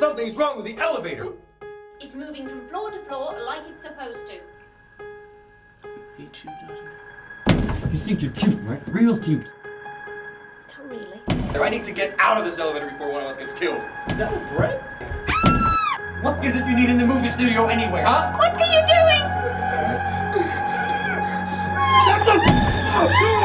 Something's wrong with the elevator. It's moving from floor to floor like it's supposed to. Hate you, doesn't You think you're cute, right? Real cute. Not really. I need to get out of this elevator before one of us gets killed. Is that a threat? What is it you need in the movie studio anyway, huh? What are you doing? Shoot